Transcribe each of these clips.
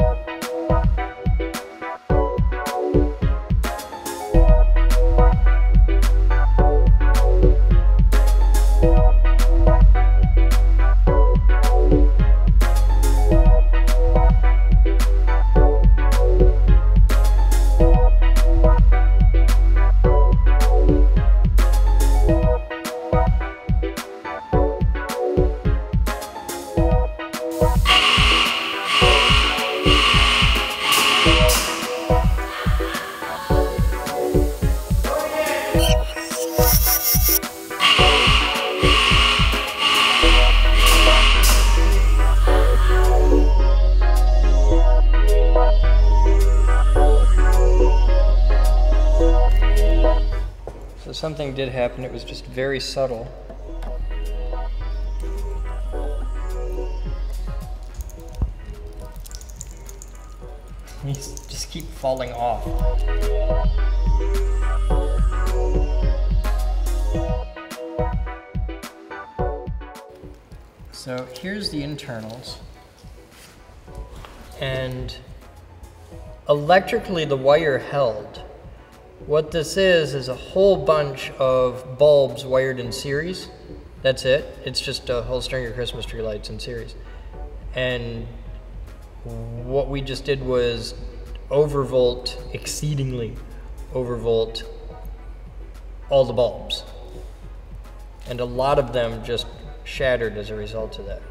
you. So something did happen, it was just very subtle. These just keep falling off. So here's the internals. And electrically the wire held. What this is, is a whole bunch of bulbs wired in series. That's it. It's just a whole string of Christmas tree lights in series. And what we just did was overvolt, exceedingly overvolt all the bulbs. And a lot of them just shattered as a result of that.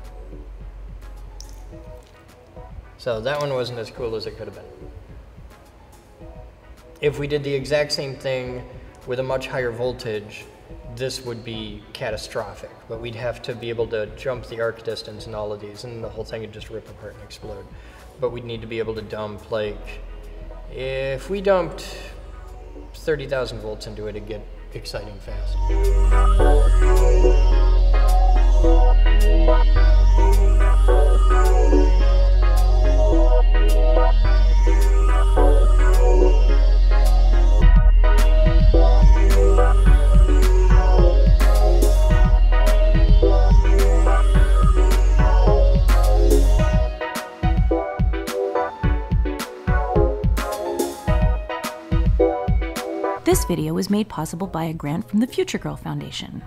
So that one wasn't as cool as it could have been. If we did the exact same thing with a much higher voltage, this would be catastrophic. But we'd have to be able to jump the arc distance and all of these, and the whole thing would just rip apart and explode. But we'd need to be able to dump, like, if we dumped 30,000 volts into it, it'd get exciting fast. This video was made possible by a grant from the Future Girl Foundation.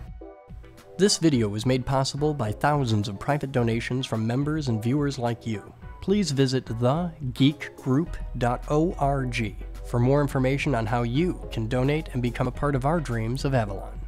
This video was made possible by thousands of private donations from members and viewers like you. Please visit thegeekgroup.org for more information on how you can donate and become a part of our dreams of Avalon.